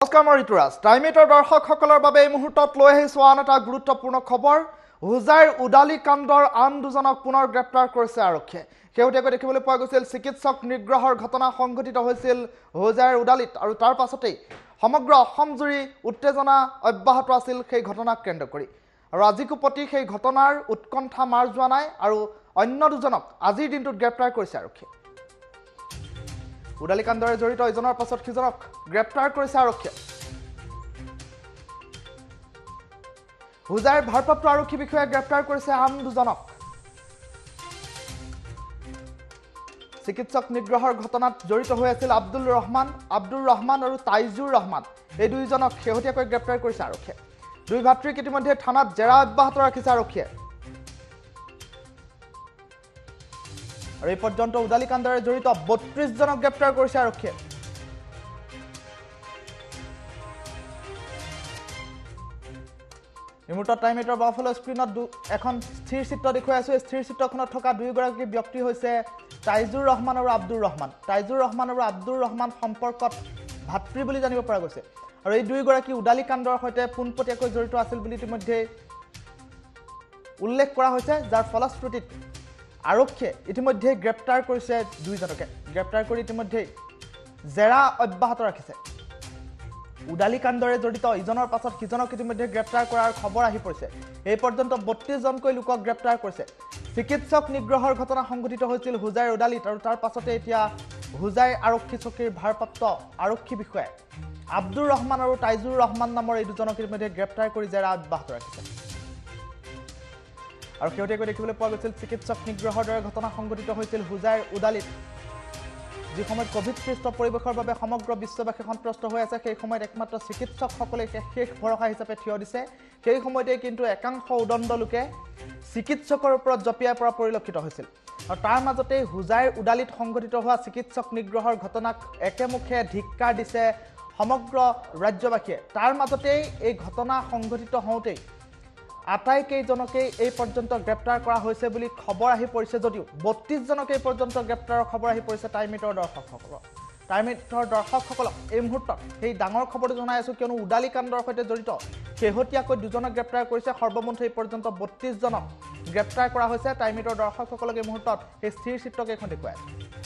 নমস্কাৰ মই ঋতুৰাজ। টাইমেটৰ দৰ্শকসকলৰ বাবে এই মুহূৰ্তত লৈ আহিছোঁ আন এটা গুৰুত্বপূৰ্ণ খবৰ। হোজাইৰ উদালি কাণ্ডৰ আন দুজনক পুনৰ গ্ৰেপ্তাৰ কৰিছে আৰক্ষীয়ে। শেহতীয়াকৈ দেখিবলৈ পোৱা গৈছিল চিকিৎসক নিগ্ৰহৰ ঘটনা সংঘটিত হৈছিল হোজাইৰ উদালিত আৰু তাৰ পাছতেই সমগ্ৰ অসমজুৰি উত্তেজনা অব্যাহত আছিল সেই ঘটনাক কেন্দ্ৰ কৰি। আৰু আজিকো প্ৰতি সেই ঘটনাৰ উৎকণ্ঠা মাৰ যোৱা নাই আৰু অন্য দুজনক আজিৰ দিনটোত গ্ৰেপ্তাৰ কৰিছে আৰক্ষীয়ে। উদালি কাণ্ডৰে জড়িত ইজনৰ পাছত সিজনক গ্ৰেপ্তাৰ কৰিছে আৰক্ষীয়ে। হোজাইৰ ভাৰপ্ৰাপ্ত আৰক্ষী বিষয়াই গ্ৰেপ্তাৰ কৰিছে আন দুজনক। চিকিৎসক নিগ্ৰহৰ ঘটনাত জড়িত হৈ আছিল আব্দুল ৰহমান আব্দুৰ ৰহমান আৰু তাইজুৰ ৰহমান। এই দুয়োজনক শেহতীয়াকৈ গ্ৰেপ্তাৰ কৰিছে আৰক্ষীয়ে। দুই ভাতৃক ইতিমধ্যে থানাত জেৰা অব্যাহত ৰাখিছে আৰক্ষীয়ে। আৰু এই পৰ্যন্ত উদালি কাণ্ডৰে জড়িত বত্ৰিশজনক গ্ৰেপ্তাৰ কৰিছে আৰক্ষীয়ে। এই মুহূৰ্তত টাইম এইটৰ বাওঁফালৰ স্ক্ৰীণত এখন স্থিৰ চিত্ৰ দেখুৱাই আছোঁ। এই স্থিৰ চিত্ৰখনত থকা দুয়োগৰাকী ব্যক্তি হৈছে তাইজুৰ ৰহমান আৰু আব্দুৰ ৰহমান। তাইজুৰ ৰহমান আৰু আব্দুৰ ৰহমান সম্পৰ্কত ভাতৃ বুলি জানিব পৰা গৈছে। আৰু এই দুয়োগৰাকী উদালি কাণ্ডৰ সৈতে পোনপটীয়াকৈ জড়িত আছিল বুলি ইতিমধ্যে উল্লেখ কৰা হৈছে যাৰ ফলশ্ৰুতিত আৰক্ষীয়ে ইতিমধ্যে গ্ৰেপ্তাৰ কৰিছে দুইজনকে গ্ৰেপ্তাৰ কৰি ইতিমধ্যেই জেৰা অব্যাহত ৰাখিছে। উদালি কাণ্ডৰে জড়িত ইজনৰ পাছত সিজনক ইতিমধ্যে গ্ৰেপ্তাৰ কৰাৰ খবৰ আহি পৰিছে। এই পৰ্যন্ত বত্ৰিছজনকৈ লোকক গ্ৰেপ্তাৰ কৰিছে। চিকিৎসক নিগ্ৰহৰ ঘটনা সংঘটিত হৈছিল হোজাইৰ উদালিত আৰু তাৰ পাছতে এতিয়া হোজাই আৰক্ষী চকীৰ ভাৰপ্ৰাপ্ত আৰক্ষী বিষয়াই। আব্দুৰ ৰহমান আৰু তাইজুৰ ৰহমান নামৰ এই দুজনক ইতিমধ্যে গ্ৰেপ্তাৰ কৰি জেৰা অব্যাহত ৰাখিছে। আৰু শেহতীয়াকৈ দেখিবলৈ পোৱা গৈছিল চিকিৎসক নিগ্ৰহৰ দৰে ঘটনা সংঘটিত হৈছিল হোজাইৰ উদালিত। যি সময়ত কভিডগ্ৰস্ত পৰিৱেশৰ বাবে সমগ্ৰ বিশ্ববাসী সন্ত্ৰস্ত হৈ আছে সেই সময়ত একমাত্ৰ চিকিৎসকসকলে শেষ ভৰসা হিচাপে থিয় দিছে। সেই সময়তে কিন্তু একাংশ উদণ্ড লোকে চিকিৎসকৰ ওপৰত জঁপিয়াই পৰা পৰিলক্ষিত হৈছিল। আৰু তাৰ মাজতেই হোজাইৰ উদালিত সংঘটিত হোৱা চিকিৎসক নিগ্ৰহৰ ঘটনাক একেমুখে ধিক্কাৰ দিছে সমগ্ৰ ৰাজ্যবাসীয়ে। তাৰ মাজতেই এই ঘটনা সংঘটিত হওঁতেই আটাইকেইজনকেই এই পৰ্যন্ত গ্ৰেপ্তাৰ কৰা হৈছে বুলি খবৰ আহি পৰিছে যদিও বত্ৰিছজনকে এই পৰ্যন্ত গ্ৰেপ্তাৰৰ খবৰ আহি পৰিছে টাইমিটৰ দৰ্শকসকলক টাইমিটৰ দৰ্শকসকলক এই মুহূৰ্তত সেই ডাঙৰ খবৰটো জনাই আছোঁ কিয়নো উদালি কাণ্ডৰ সৈতে জড়িত শেহতীয়াকৈ দুজনক গ্ৰেপ্তাৰ কৰিছে। সৰ্বমুঠ এই পৰ্যন্ত বত্ৰিছজনক গ্ৰেপ্তাৰ কৰা হৈছে। টাইমিটৰ দৰ্শকসকলক এই মুহূৰ্তত সেই স্থিৰ চিত্ৰকেইখন দেখুৱাই আছোঁ।